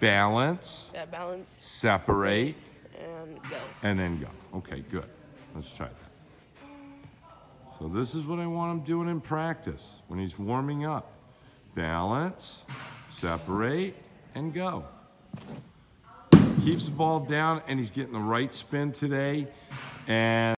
balance, Yeah, balance separate, and go. and then go. Okay, good. Let's try that. So this is what I want him doing in practice when he's warming up. Balance, separate, and go. Keeps the ball down and he's getting the right spin today. And